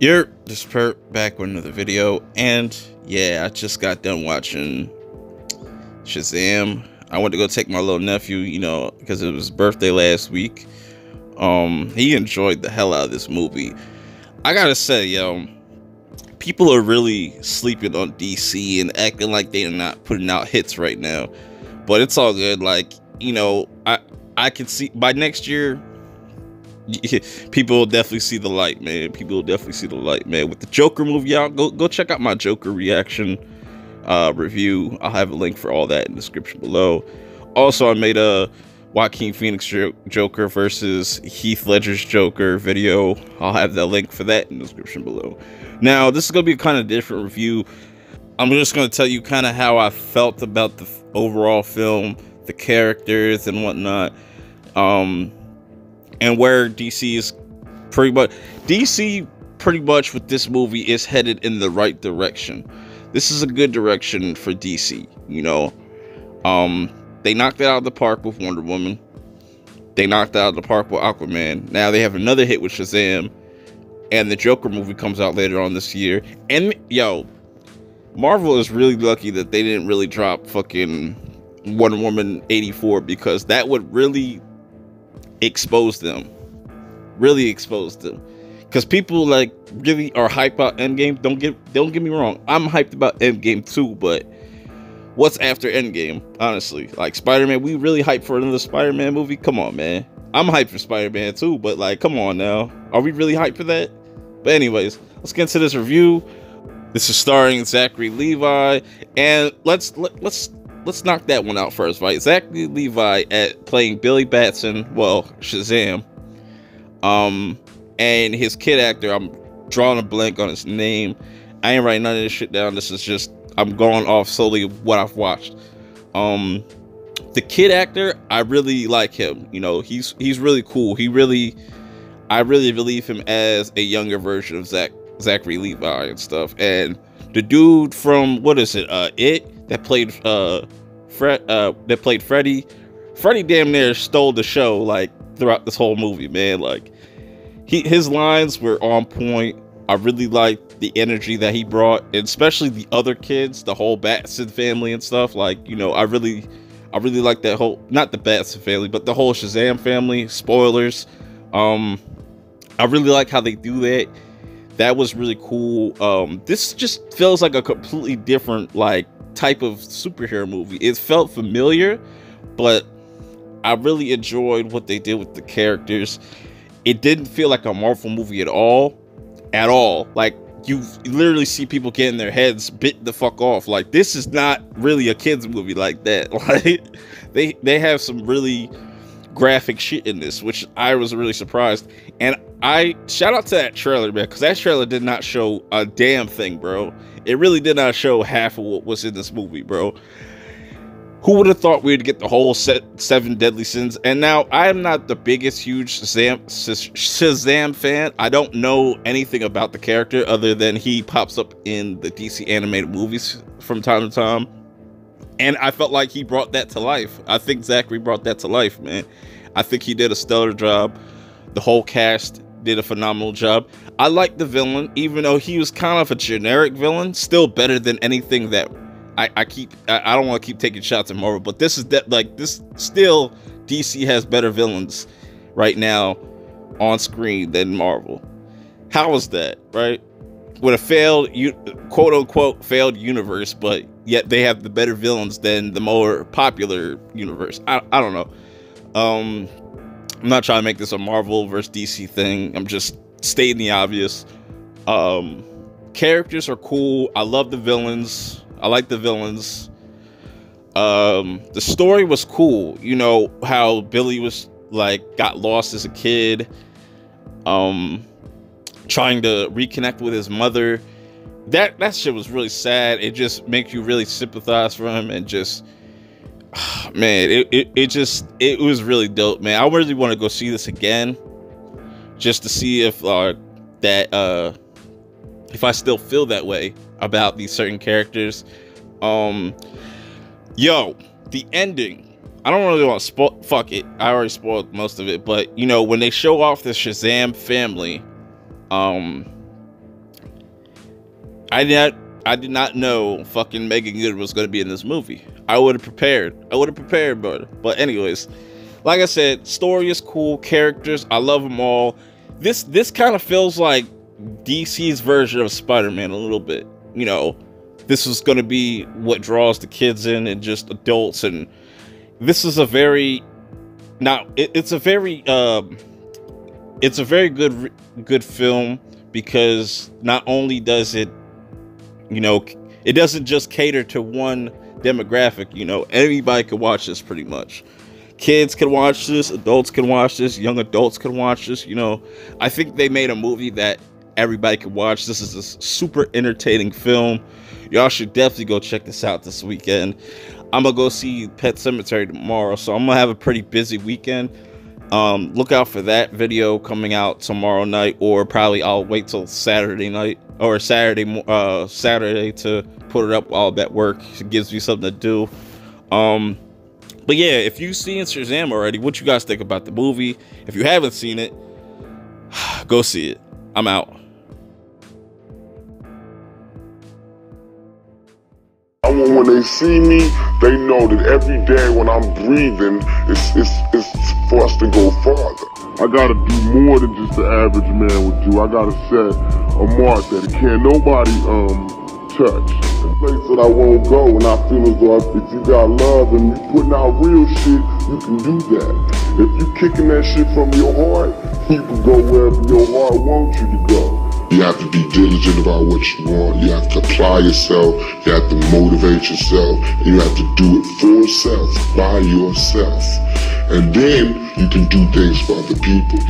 You're just Purp back with another video, and yeah, I just got done watching Shazam. I went to go take my little nephew, you know, because it was birthday last week. Um, he enjoyed the hell out of this movie. I gotta say, yo, people are really sleeping on DC and acting like they're not putting out hits right now. But it's all good. Like, you know, I I can see by next year people will definitely see the light, man. People will definitely see the light, man. With the Joker movie y'all go go check out my Joker reaction uh, review. I'll have a link for all that in the description below. Also, I made a Joaquin Phoenix Joker versus Heath Ledger's Joker video. I'll have the link for that in the description below. Now, this is going to be a kind of different review. I'm just going to tell you kind of how I felt about the overall film, the characters and whatnot. Um, and where DC is pretty much DC pretty much with this movie is headed in the right direction. This is a good direction for DC, you know. Um they knocked it out of the park with Wonder Woman. They knocked it out of the park with Aquaman. Now they have another hit with Shazam. And the Joker movie comes out later on this year. And yo, Marvel is really lucky that they didn't really drop fucking Wonder Woman 84 because that would really expose them. Really expose them. Because people like really are hyped about Endgame. Don't get don't get me wrong. I'm hyped about Endgame too, but what's after Endgame? Honestly, like Spider-Man, we really hyped for another Spider-Man movie. Come on, man. I'm hyped for Spider-Man too, but like, come on now. Are we really hyped for that? But anyways, let's get into this review. This is starring Zachary Levi, and let's let, let's let's knock that one out first, right? Zachary Levi at playing Billy Batson, well, Shazam. Um, and his kid actor, I'm drawing a blank on his name. I ain't writing none of this shit down. This is just I'm going off solely what I've watched. Um, the kid actor, I really like him. You know, he's he's really cool. He really, I really believe him as a younger version of Zach Zachary Levi and stuff. And the dude from what is it? Uh, it that played uh Fred uh that played Freddy. Freddy damn near stole the show like throughout this whole movie, man. Like he his lines were on point. I really liked the energy that he brought, and especially the other kids, the whole Batson family and stuff. Like, you know, I really I really like that whole not the Batson family, but the whole Shazam family. Spoilers. Um I really like how they do that. That was really cool. Um this just feels like a completely different like type of superhero movie. It felt familiar, but I really enjoyed what they did with the characters. It didn't feel like a Marvel movie at all. At all. Like you literally see people getting their heads bit the fuck off. Like this is not really a kids movie like that. Like they they have some really graphic shit in this, which I was really surprised. And I shout out to that trailer, man, because that trailer did not show a damn thing, bro. It really did not show half of what was in this movie, bro. Who would have thought we'd get the whole set seven deadly sins? And now I am not the biggest huge Shazam, Shazam fan. I don't know anything about the character other than he pops up in the DC animated movies from time to time. And I felt like he brought that to life. I think Zachary brought that to life, man. I think he did a stellar job. The whole cast did a phenomenal job. I like the villain, even though he was kind of a generic villain, still better than anything that I, I keep. I, I don't want to keep taking shots at Marvel, but this is that like this still DC has better villains right now on screen than Marvel. How is that, right? With a failed, quote unquote, failed universe, but yet they have the better villains than the more popular universe. I, I don't know. Um, I'm not trying to make this a Marvel versus DC thing. I'm just stating the obvious. Um, characters are cool. I love the villains. I like the villains. Um, the story was cool. You know how Billy was like got lost as a kid. Um, trying to reconnect with his mother. That that shit was really sad. It just makes you really sympathize for him and just man, it, it, it just it was really dope, man. I really want to go see this again, just to see if uh, that uh if I still feel that way about these certain characters. Um yo, the ending. I don't really want to spoil fuck it. I already spoiled most of it, but you know, when they show off the Shazam family, um I did not I did not know fucking Meagan Good was gonna be in this movie. I would have prepared. I would have prepared, but but anyways, like I said, story is cool, characters, I love them all. This this kind of feels like DC's version of Spider-Man a little bit. You know, this is going to be what draws the kids in and just adults. And this is a very now it, it's a very um it's a very good good film because not only does it you know it doesn't just cater to one demographic you know anybody can watch this pretty much. Kids can watch this adults can watch this young adults can watch this you know. I think they made a movie that everybody can watch this is a super entertaining film y'all should definitely go check this out this weekend i'm gonna go see Pet Sematary tomorrow so i'm gonna have a pretty busy weekend um, look out for that video coming out tomorrow night or probably i'll wait till saturday night or saturday uh saturday to put it up while I'm at work it gives me something to do um but yeah, if you've seen Shazam already, what you guys think about the movie? If you haven't seen it, go see it. I'm out. When they see me, they know that every day when I'm breathing, it's, it's, it's for us to go farther. I gotta do more than just the average man would do. I gotta set a mark that can't nobody um touch. A place that I won't go and I feel as though if you got love and you putting out real shit, you can do that. If you kicking that shit from your heart, you can go wherever your heart wants you to go. You have to be diligent about what you want. You have to apply yourself. You have to motivate yourself. And you have to do it for yourself, by yourself. And then you can do things for other people.